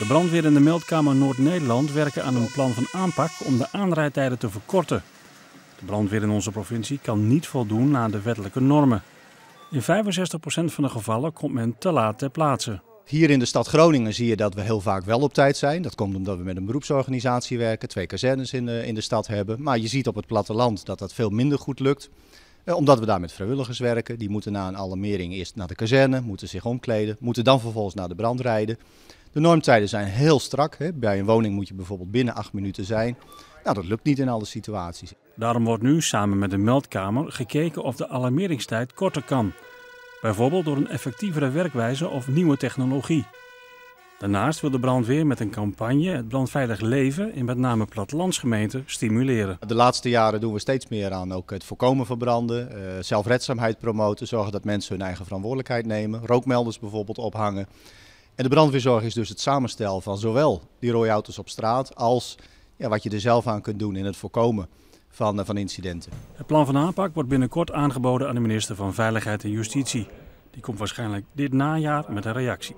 De brandweer en de meldkamer Noord-Nederland werken aan een plan van aanpak om de aanrijdtijden te verkorten. De brandweer in onze provincie kan niet voldoen aan de wettelijke normen. In 65% van de gevallen komt men te laat ter plaatse. Hier in de stad Groningen zie je dat we heel vaak wel op tijd zijn. Dat komt omdat we met een beroepsorganisatie werken, twee kazernes in de, in de stad hebben. Maar je ziet op het platteland dat dat veel minder goed lukt. Eh, omdat we daar met vrijwilligers werken. Die moeten na een alarmering eerst naar de kazerne, moeten zich omkleden, moeten dan vervolgens naar de brand rijden. De normtijden zijn heel strak. Hè. Bij een woning moet je bijvoorbeeld binnen acht minuten zijn. Nou, dat lukt niet in alle situaties. Daarom wordt nu samen met de meldkamer gekeken of de alarmeringstijd korter kan. Bijvoorbeeld door een effectievere werkwijze of nieuwe technologie. Daarnaast wil de brandweer met een campagne het brandveilig leven in met name plattelandsgemeenten stimuleren. De laatste jaren doen we steeds meer aan ook het voorkomen van branden, eh, zelfredzaamheid promoten, zorgen dat mensen hun eigen verantwoordelijkheid nemen, rookmelders bijvoorbeeld ophangen. En de brandweerzorg is dus het samenstel van zowel die rode auto's op straat als ja, wat je er zelf aan kunt doen in het voorkomen van, eh, van incidenten. Het plan van aanpak wordt binnenkort aangeboden aan de minister van Veiligheid en Justitie. Die komt waarschijnlijk dit najaar met een reactie.